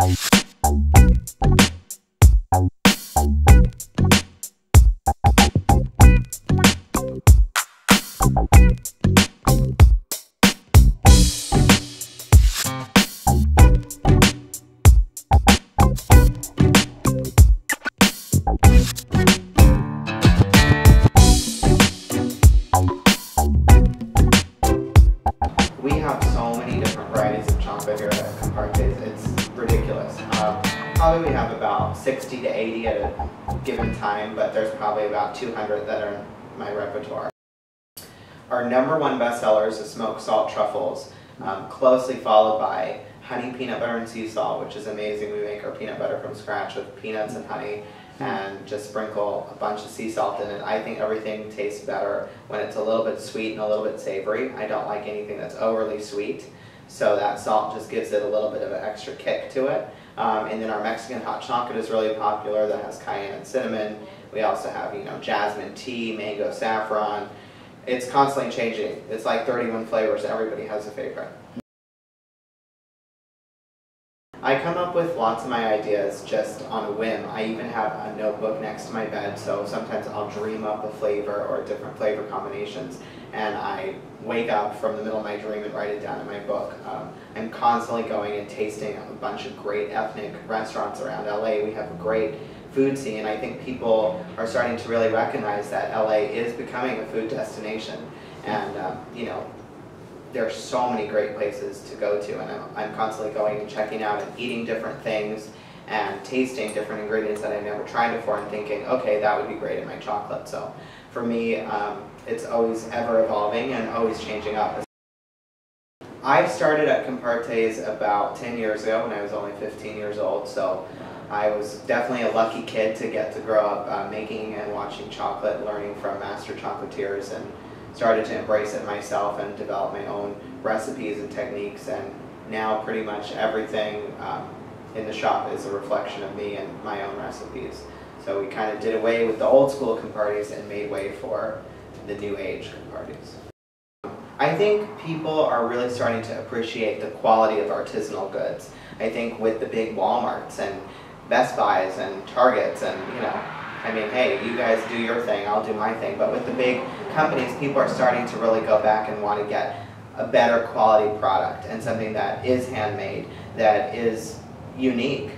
We have so many different varieties of chocolate here at Compartes, it's ridiculous. Um, probably we have about 60 to 80 at a given time, but there's probably about 200 that are in my repertoire. Our number one bestseller is the smoked salt truffles, um, closely followed by honey peanut butter and sea salt, which is amazing. We make our peanut butter from scratch with peanuts and honey and just sprinkle a bunch of sea salt in it. I think everything tastes better when it's a little bit sweet and a little bit savory. I don't like anything that's overly sweet, so that salt just gives it a little bit of an extra kick to it. Um, and then our Mexican hot chocolate is really popular. That has cayenne and cinnamon. We also have, you know, jasmine tea, mango saffron. It's constantly changing. It's like 31 flavors. Everybody has a favorite. I come up with lots of my ideas just on a whim. I even have a notebook next to my bed, so sometimes I'll dream up a flavor or different flavor combinations, and I wake up from the middle of my dream and write it down in my book. Um, I'm constantly going and tasting a bunch of great ethnic restaurants around LA. We have a great food scene. I think people are starting to really recognize that LA is becoming a food destination, and um, you know, there are so many great places to go to and I'm, I'm constantly going and checking out and eating different things and tasting different ingredients that I've never tried before and thinking, okay, that would be great in my chocolate. So for me, um, it's always ever evolving and always changing up. I started at Compartes about 10 years ago when I was only 15 years old, so I was definitely a lucky kid to get to grow up uh, making and watching chocolate, learning from master chocolatiers and started to embrace it myself and develop my own recipes and techniques and now pretty much everything um, in the shop is a reflection of me and my own recipes. So we kind of did away with the old school compartes and made way for the new age compartes. I think people are really starting to appreciate the quality of artisanal goods. I think with the big Walmarts and Best Buys and Targets and, you know, I mean, hey, you guys do your thing, I'll do my thing. But with the big companies, people are starting to really go back and want to get a better quality product and something that is handmade, that is unique.